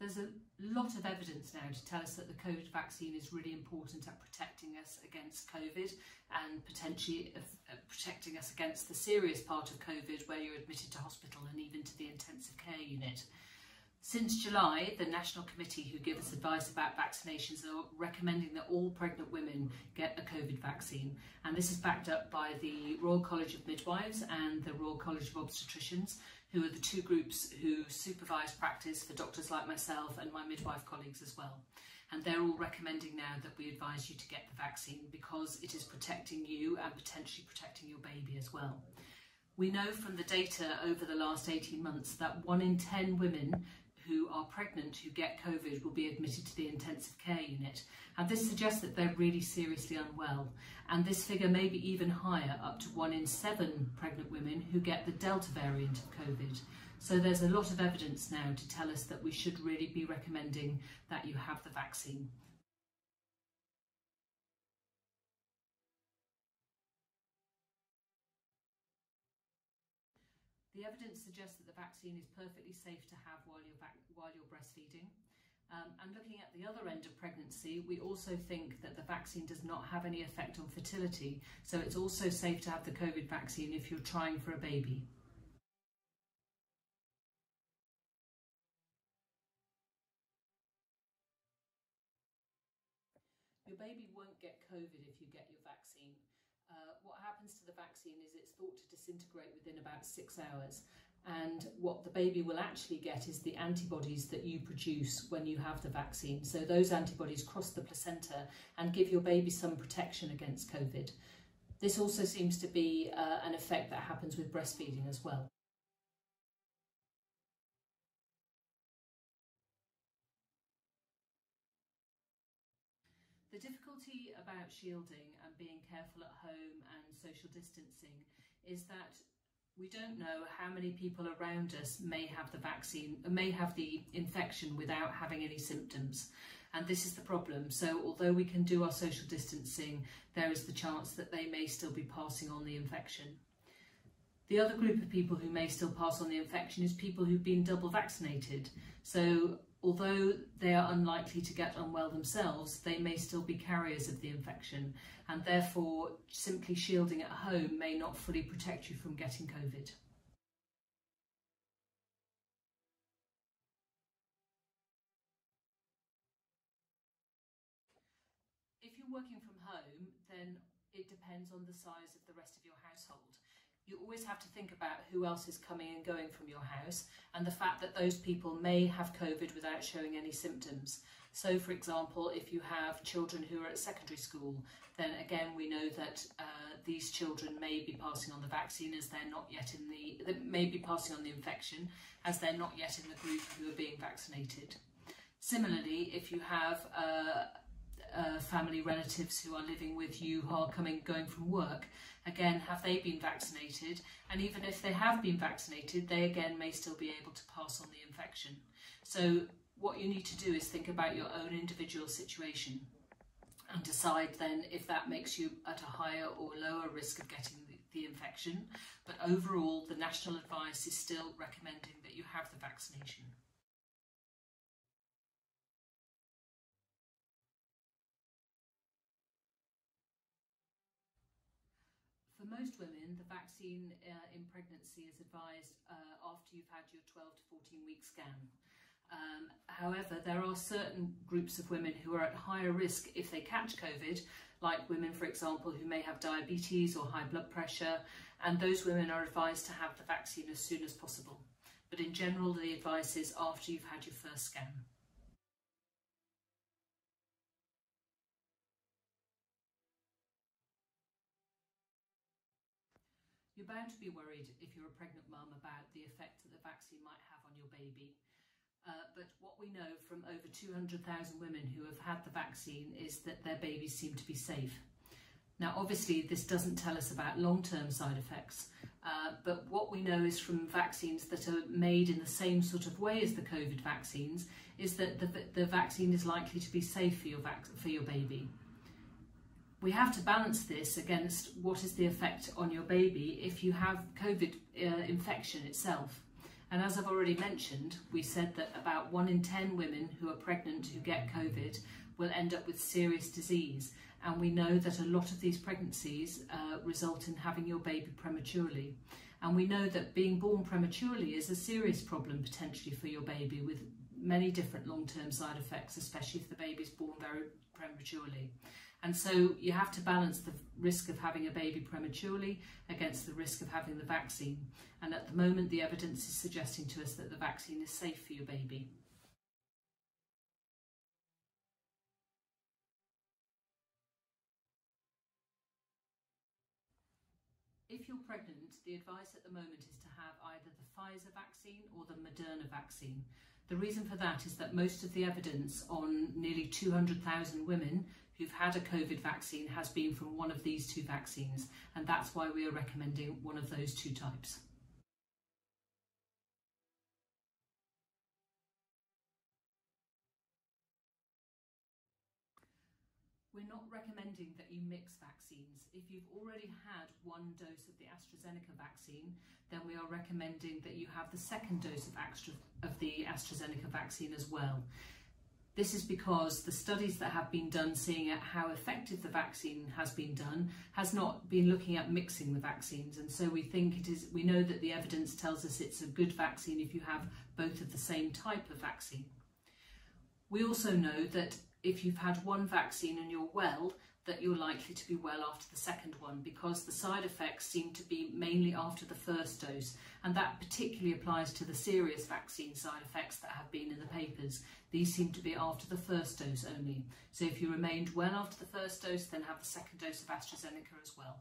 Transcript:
There's a lot of evidence now to tell us that the COVID vaccine is really important at protecting us against COVID and potentially uh, protecting us against the serious part of COVID where you're admitted to hospital and even to the intensive care unit. Since July, the National Committee who give us advice about vaccinations are recommending that all pregnant women get a COVID vaccine. And this is backed up by the Royal College of Midwives and the Royal College of Obstetricians, who are the two groups who supervise practice for doctors like myself and my midwife colleagues as well. And they're all recommending now that we advise you to get the vaccine because it is protecting you and potentially protecting your baby as well. We know from the data over the last 18 months that one in 10 women who are pregnant who get COVID will be admitted to the intensive care unit. And this suggests that they're really seriously unwell. And this figure may be even higher, up to one in seven pregnant women who get the Delta variant of COVID. So there's a lot of evidence now to tell us that we should really be recommending that you have the vaccine. The evidence vaccine is perfectly safe to have while you're, while you're breastfeeding. Um, and looking at the other end of pregnancy, we also think that the vaccine does not have any effect on fertility. So it's also safe to have the COVID vaccine if you're trying for a baby. Your baby won't get COVID if you get your vaccine uh, what happens to the vaccine is it's thought to disintegrate within about six hours. And what the baby will actually get is the antibodies that you produce when you have the vaccine. So those antibodies cross the placenta and give your baby some protection against COVID. This also seems to be uh, an effect that happens with breastfeeding as well. The difficulty about shielding and being careful at home and social distancing is that we don't know how many people around us may have the vaccine, may have the infection without having any symptoms. And this is the problem. So although we can do our social distancing, there is the chance that they may still be passing on the infection. The other group of people who may still pass on the infection is people who've been double vaccinated. So although they are unlikely to get unwell themselves, they may still be carriers of the infection and therefore simply shielding at home may not fully protect you from getting COVID. If you're working from home, then it depends on the size of the rest of your household you always have to think about who else is coming and going from your house and the fact that those people may have COVID without showing any symptoms. So, for example, if you have children who are at secondary school, then again we know that uh, these children may be passing on the vaccine as they're not yet in the, they may be passing on the infection as they're not yet in the group who are being vaccinated. Similarly, if you have uh, uh, family relatives who are living with you who are coming going from work again have they been vaccinated? And even if they have been vaccinated they again may still be able to pass on the infection. So what you need to do is think about your own individual situation and decide then if that makes you at a higher or lower risk of getting the, the infection. But overall the national advice is still recommending that you have the vaccination For most women, the vaccine uh, in pregnancy is advised uh, after you've had your 12 to 14 week scan. Um, however, there are certain groups of women who are at higher risk if they catch COVID, like women, for example, who may have diabetes or high blood pressure, and those women are advised to have the vaccine as soon as possible. But in general, the advice is after you've had your first scan. You're bound to be worried if you're a pregnant mum about the effect that the vaccine might have on your baby. Uh, but what we know from over 200,000 women who have had the vaccine is that their babies seem to be safe. Now, obviously, this doesn't tell us about long-term side effects, uh, but what we know is from vaccines that are made in the same sort of way as the COVID vaccines is that the, the vaccine is likely to be safe for your, for your baby we have to balance this against what is the effect on your baby if you have COVID uh, infection itself. And as I've already mentioned, we said that about one in 10 women who are pregnant who get COVID will end up with serious disease. And we know that a lot of these pregnancies uh, result in having your baby prematurely. And we know that being born prematurely is a serious problem potentially for your baby with many different long-term side effects, especially if the baby is born very prematurely. And so you have to balance the risk of having a baby prematurely against the risk of having the vaccine. And at the moment, the evidence is suggesting to us that the vaccine is safe for your baby. If you're pregnant, the advice at the moment is to have either the Pfizer vaccine or the Moderna vaccine. The reason for that is that most of the evidence on nearly 200,000 women who've had a COVID vaccine has been from one of these two vaccines, and that's why we are recommending one of those two types. We're not recommending that you mix vaccines. If you've already had one dose of the AstraZeneca vaccine, then we are recommending that you have the second dose of, of the AstraZeneca vaccine as well. This is because the studies that have been done seeing at how effective the vaccine has been done has not been looking at mixing the vaccines and so we think it is we know that the evidence tells us it's a good vaccine if you have both of the same type of vaccine. We also know that if you've had one vaccine and you're well, that you're likely to be well after the second one because the side effects seem to be mainly after the first dose and that particularly applies to the serious vaccine side effects that have been in the papers. These seem to be after the first dose only. So if you remained well after the first dose then have the second dose of AstraZeneca as well.